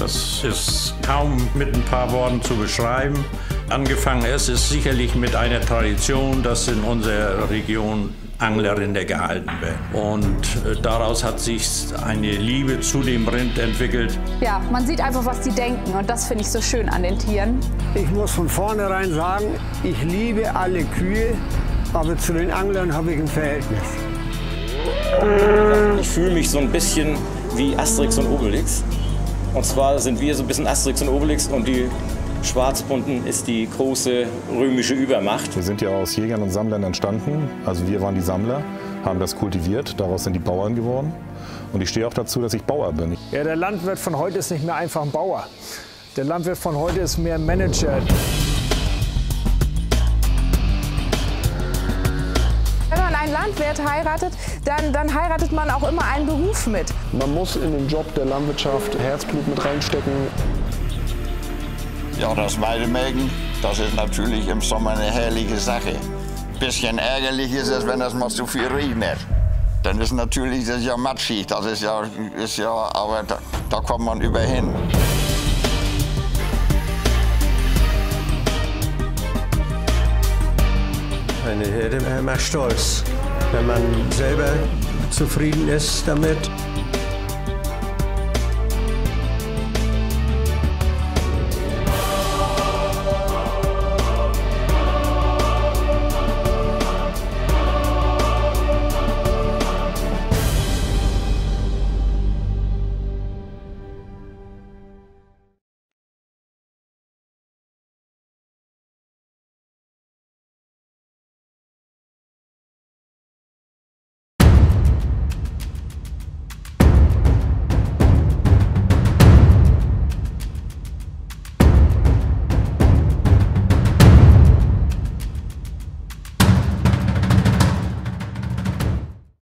Das ist kaum mit ein paar Worten zu beschreiben. Angefangen ist es sicherlich mit einer Tradition, dass in unserer Region Anglerrinder gehalten werden. Und äh, daraus hat sich eine Liebe zu dem Rind entwickelt. Ja, man sieht einfach, was die denken und das finde ich so schön an den Tieren. Ich muss von vornherein sagen, ich liebe alle Kühe, aber zu den Anglern habe ich ein Verhältnis. Ich fühle mich so ein bisschen wie Asterix und Obelix. Und zwar sind wir so ein bisschen Asterix und Obelix und die Schwarzbunten ist die große römische Übermacht. Wir sind ja aus Jägern und Sammlern entstanden. Also wir waren die Sammler, haben das kultiviert, daraus sind die Bauern geworden. Und ich stehe auch dazu, dass ich Bauer bin. Ja, der Landwirt von heute ist nicht mehr einfach ein Bauer. Der Landwirt von heute ist mehr Manager. Wenn man einen Landwirt heiratet, dann, dann heiratet man auch immer einen Beruf mit. Man muss in den Job der Landwirtschaft Herzblut mit reinstecken. Ja, das Weidemelken, das ist natürlich im Sommer eine herrliche Sache. Bisschen ärgerlich ist es, wenn das mal zu viel regnet. Dann ist natürlich das ist ja matschig, das ist ja, ist ja aber da, da kommt man überhin. Eine Herde wäre immer stolz, wenn man selber zufrieden ist damit.